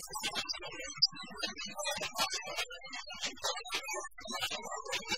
すごい!